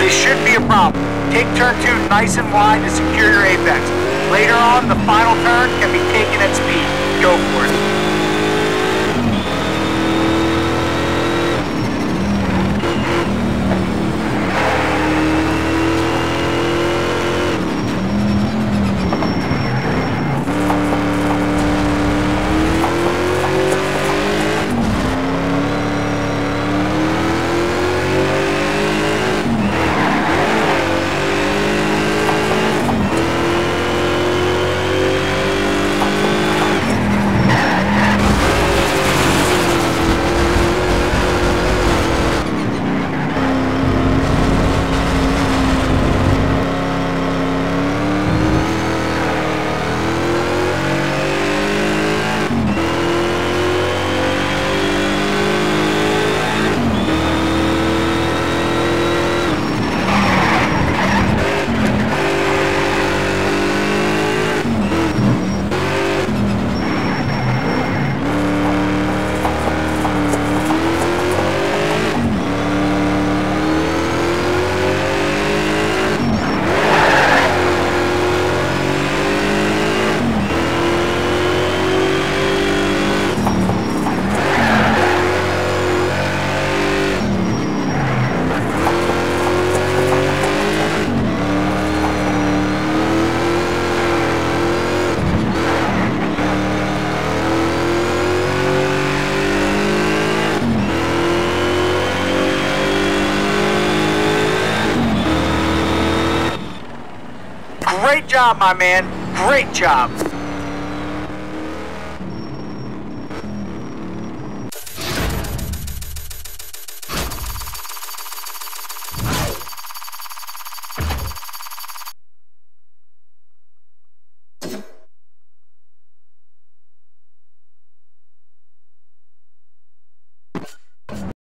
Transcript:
This shouldn't be a problem. Take turn two nice and wide to secure your apex. Later on, the final turn can be taken at speed. Great job, my man. Great job.